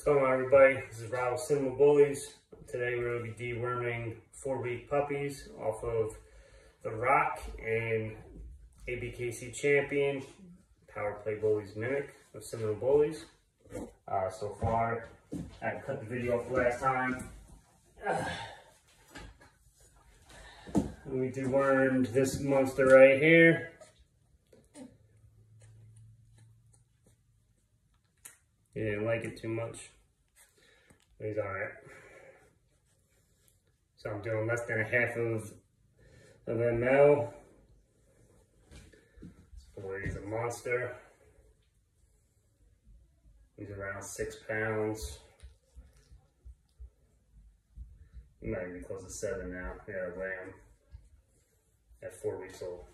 What's going on everybody? This is Rob with Cinema Bullies. Today we're going to be deworming four week puppies off of The Rock and ABKC champion Power Play Bullies Mimic of Cinema Bullies. Uh, so far, I cut the video off last time. We dewormed this monster right here. He didn't like it too much. He's alright. So I'm doing less than a half of, of ml. Boy is a monster. He's around six pounds. Be close to seven now. Yeah, lamb. At four weeks old.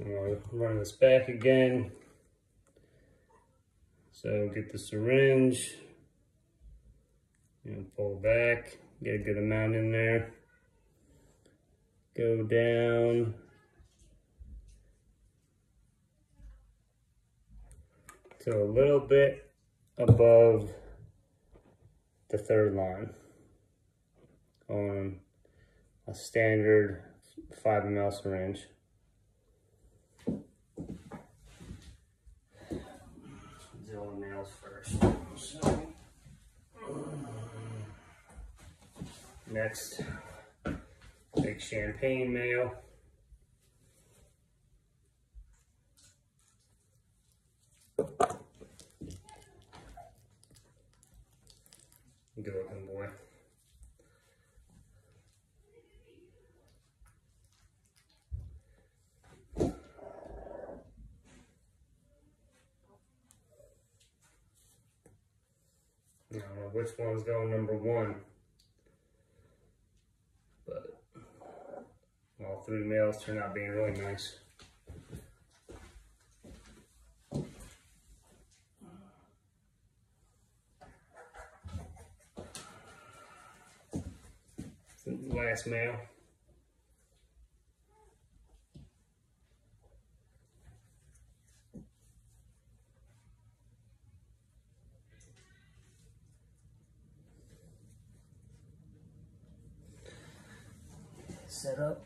I'm run this back again. So get the syringe, and pull back, get a good amount in there. Go down. To a little bit above the third line on a standard 5 ml syringe. nails first. So, next, big champagne male. Good looking boy. I don't know which one's going number one. But all three males turn out being really nice. Last male. Set up.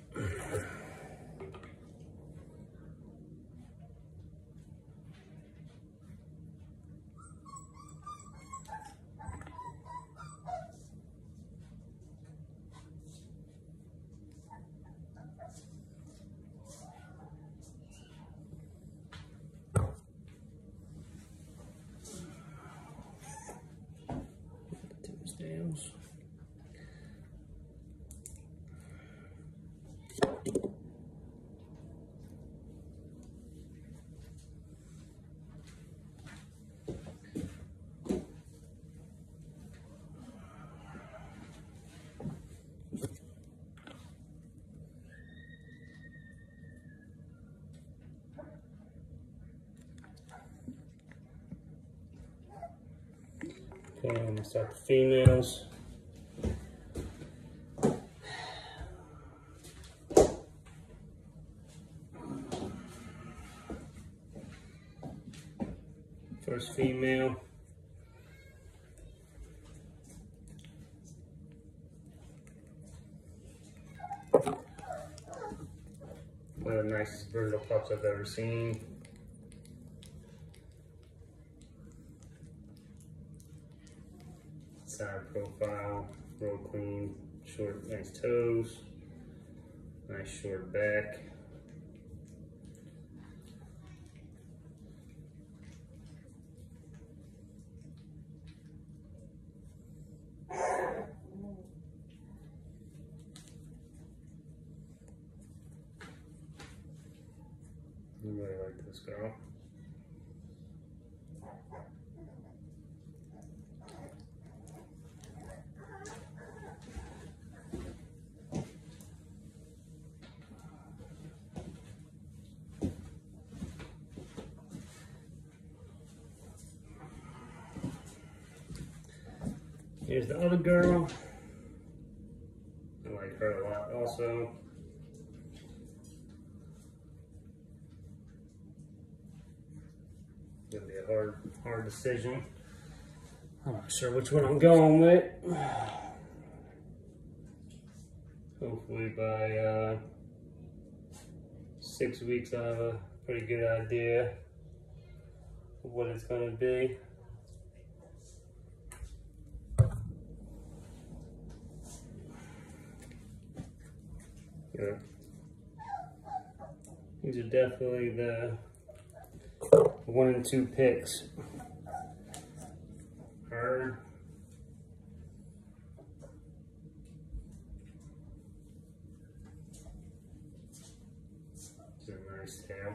Tuesdays. I'm gonna start the females. First female. One of the nicest brindle pups I've ever seen. Side profile, real clean, short, nice toes, nice short back. I really like this girl. Here's the other girl. I like her a lot also. Gonna be a hard, hard decision. I'm not sure which one I'm going with. Hopefully by uh, six weeks I'll have a pretty good idea of what it's gonna be. Yeah. These are definitely the one and two picks. Her. Nice tail.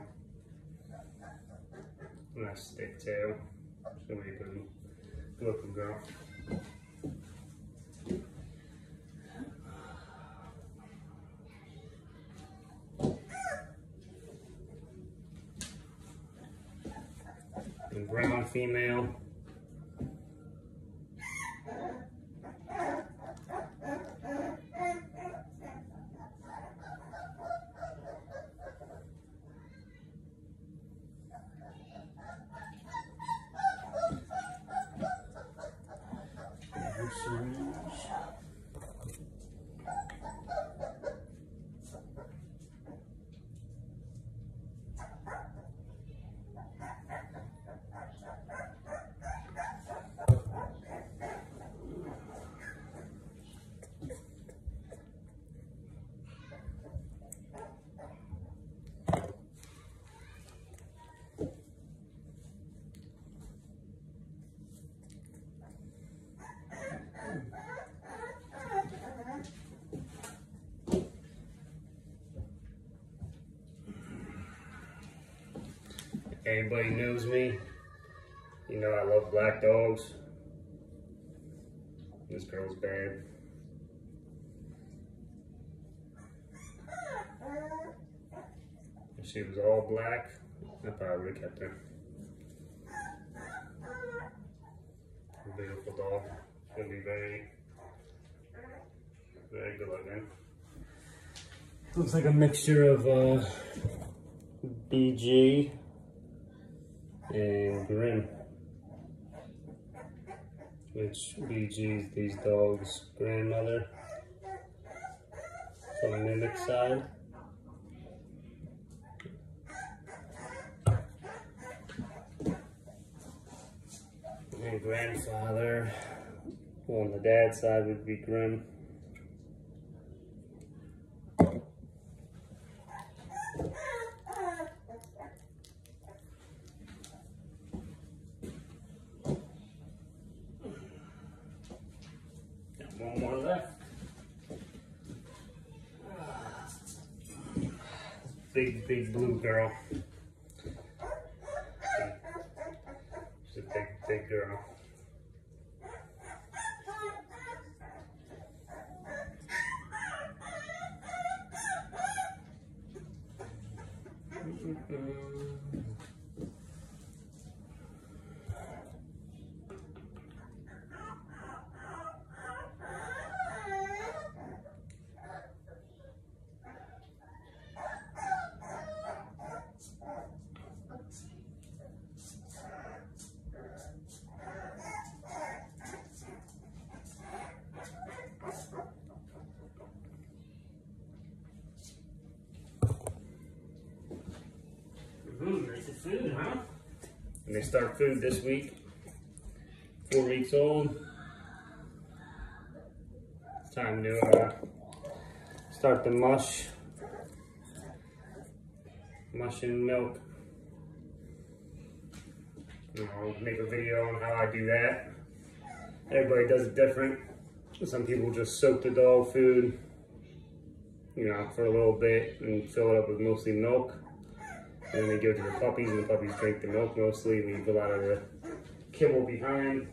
Nice thick tail. So we can look and go. And brown Everybody knows me. You know I love black dogs. This girl's bad. If she was all black, I probably would have kept her. Beautiful dog. She'll be very, very good looking. Looks like a mixture of uh, BG and Grim. Which BG is these dogs' grandmother from the mimic side. And grandfather on the dad's side would be Grim. Got one more left. Big, big blue girl. She's a big, big girl. Ooh, nice of food, huh? And they start food this week. Four weeks old. Time to uh, start the mush. Mush and milk. And I'll make a video on how I do that. Everybody does it different. Some people just soak the dog food, you know, for a little bit and fill it up with mostly milk. And then they give it to the puppies, and the puppies drink the milk mostly, leave a lot of the kibble behind.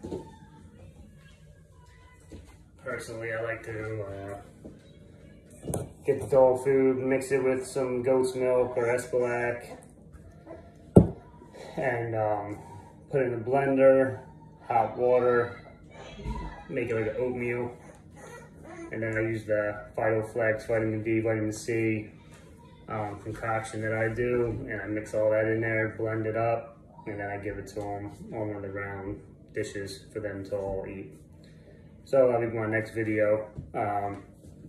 Personally, I like to uh, get the dog food, mix it with some goat's milk or Esbilac, and um, put it in a blender, hot water, make it like an oatmeal. And then I use the Phytoflex, vitamin D, vitamin C, um, concoction that I do, and I mix all that in there, blend it up, and then I give it to them on one of the round dishes for them to all eat. So that'll be my next video. Um,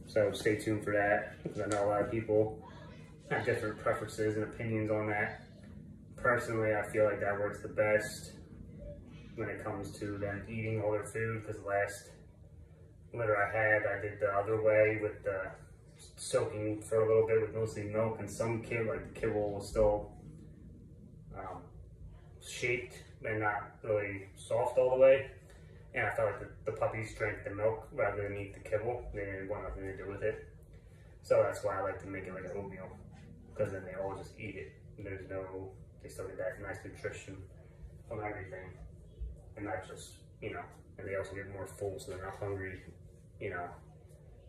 so stay tuned for that because I know a lot of people have different preferences and opinions on that. Personally, I feel like that works the best when it comes to them eating all their food because last litter I had, I did the other way with the soaking for a little bit with mostly milk and some kid, like the kibble was still um, shaped and not really soft all the way. And I felt like the, the puppies drank the milk rather than eat the kibble. They didn't want nothing to do with it. So that's why I like to make it like an oatmeal. Because then they all just eat it. There's no, they still get that nice nutrition from everything. And not just, you know, and they also get more full so they're not hungry, you know,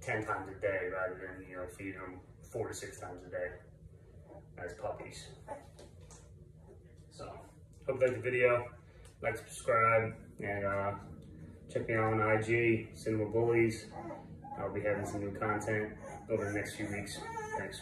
10 times a day rather than, you know, feeding them four to six times a day as puppies. So, hope you liked the video. Like, subscribe, and uh, check me out on IG, Cinema Bullies. I'll be having some new content over the next few weeks. Thanks.